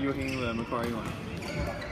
You working the Macquarie one?